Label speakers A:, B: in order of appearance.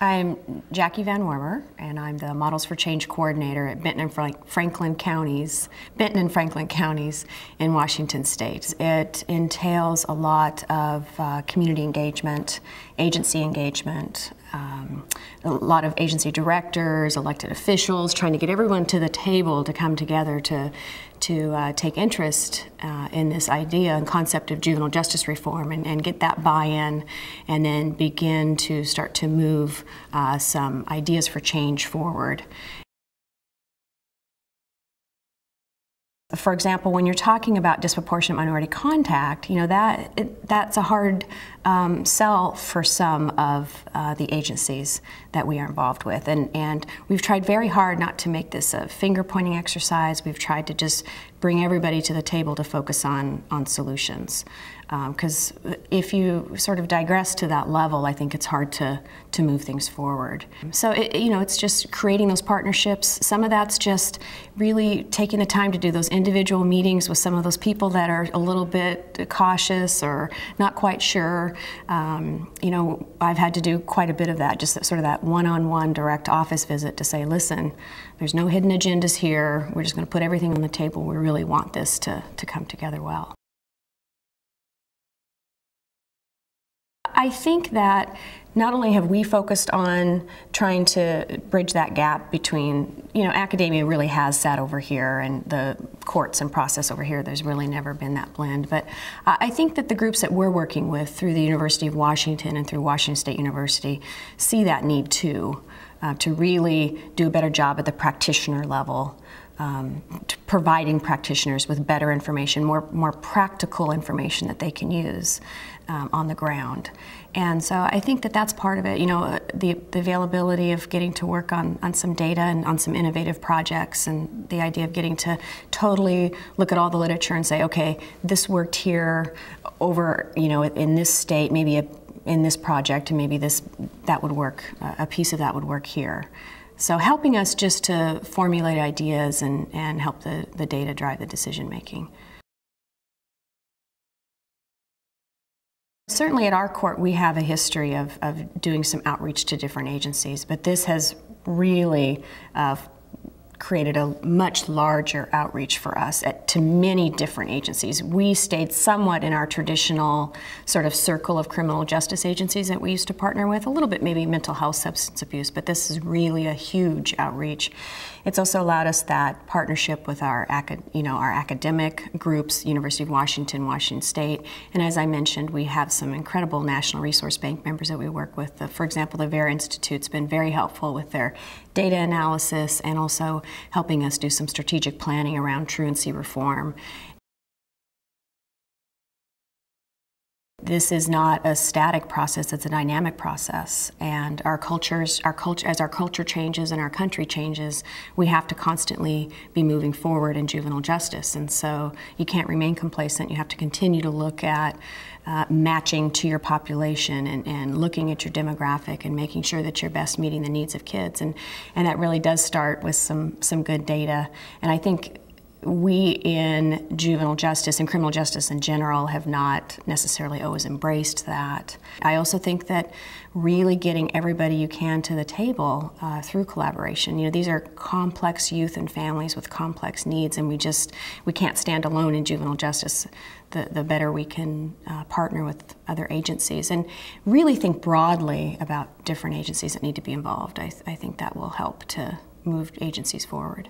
A: I'm Jackie Van Wormer, and I'm the Models for Change coordinator at Benton and Franklin counties, Benton and Franklin counties in Washington State. It entails a lot of uh, community engagement, agency engagement, um, a lot of agency directors, elected officials, trying to get everyone to the table to come together to to uh, take interest uh, in this idea and concept of juvenile justice reform and, and get that buy-in and then begin to start to move uh, some ideas for change forward. For example, when you're talking about disproportionate minority contact, you know that it, that's a hard um, sell for some of uh, the agencies that we are involved with, and and we've tried very hard not to make this a finger pointing exercise. We've tried to just bring everybody to the table to focus on on solutions because um, if you sort of digress to that level, I think it's hard to to move things forward. So it, you know, it's just creating those partnerships. Some of that's just really taking the time to do those individual meetings with some of those people that are a little bit cautious or not quite sure. Um, you know, I've had to do quite a bit of that, just sort of that one-on-one direct office visit to say, listen, there's no hidden agendas here. We're just going to put everything on the table. We're really want this to, to come together well. I think that not only have we focused on trying to bridge that gap between, you know, academia really has sat over here and the courts and process over here, there's really never been that blend. But I think that the groups that we're working with through the University of Washington and through Washington State University see that need too, uh, to really do a better job at the practitioner level. Um, providing practitioners with better information, more, more practical information that they can use um, on the ground. And so I think that that's part of it, you know, the, the, availability of getting to work on, on some data and on some innovative projects and the idea of getting to totally look at all the literature and say, okay, this worked here over, you know, in this state, maybe a, in this project, and maybe this, that would work, a piece of that would work here. So helping us just to formulate ideas and, and help the, the data drive the decision making. Certainly at our court, we have a history of, of doing some outreach to different agencies, but this has really uh, created a much larger outreach for us at, to many different agencies. We stayed somewhat in our traditional sort of circle of criminal justice agencies that we used to partner with, a little bit maybe mental health, substance abuse, but this is really a huge outreach. It's also allowed us that partnership with our, you know, our academic groups, University of Washington, Washington State, and as I mentioned, we have some incredible National Resource Bank members that we work with. For example, the Vera Institute's been very helpful with their data analysis and also helping us do some strategic planning around truancy reform. This is not a static process, it's a dynamic process. And our cultures, our culture, as our culture changes and our country changes, we have to constantly be moving forward in juvenile justice. And so you can't remain complacent. You have to continue to look at uh, matching to your population and, and looking at your demographic and making sure that you're best meeting the needs of kids. And, and that really does start with some, some good data. And I think we in juvenile justice and criminal justice in general have not necessarily always embraced that. I also think that really getting everybody you can to the table uh, through collaboration. You know, these are complex youth and families with complex needs, and we just we can't stand alone in juvenile justice. The, the better we can uh, partner with other agencies and really think broadly about different agencies that need to be involved. I, th I think that will help to move agencies forward.